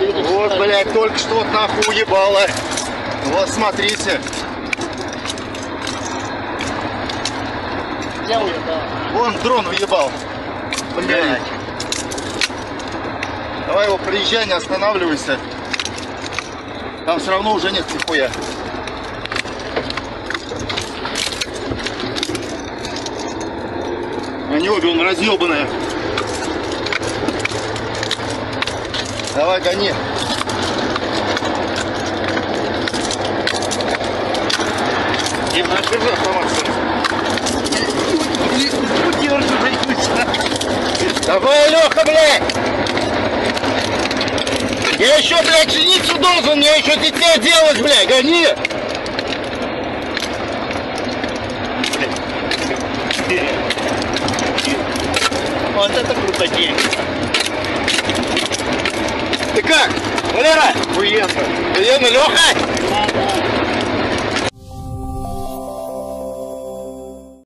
Вот, блядь, только что вот нахуй уебало. Вот, смотрите. Я уебал. Вон дрон въебал. Блядь. Давай его приезжай, не останавливайся. Там все равно уже нет нихуя. Они обе, он разъебанная. Давай, гони. Дима, держи автомат. Давай, Леха, блядь! Я еще, блядь, жениться должен, мне еще детей делать, блядь, гони! Вот это круто деньги. Валера? Уехал. Охуенно, Леха?